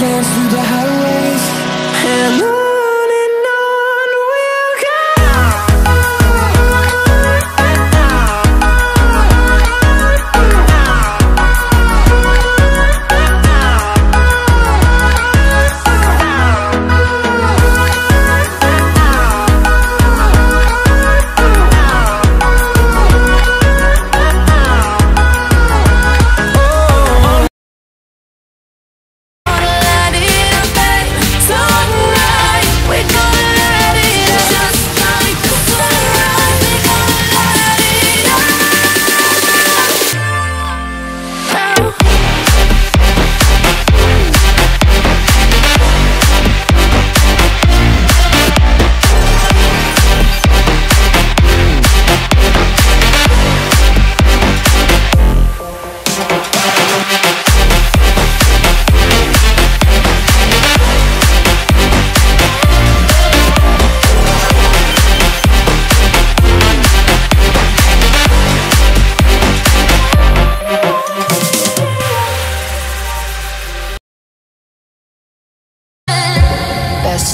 dance through the highways. And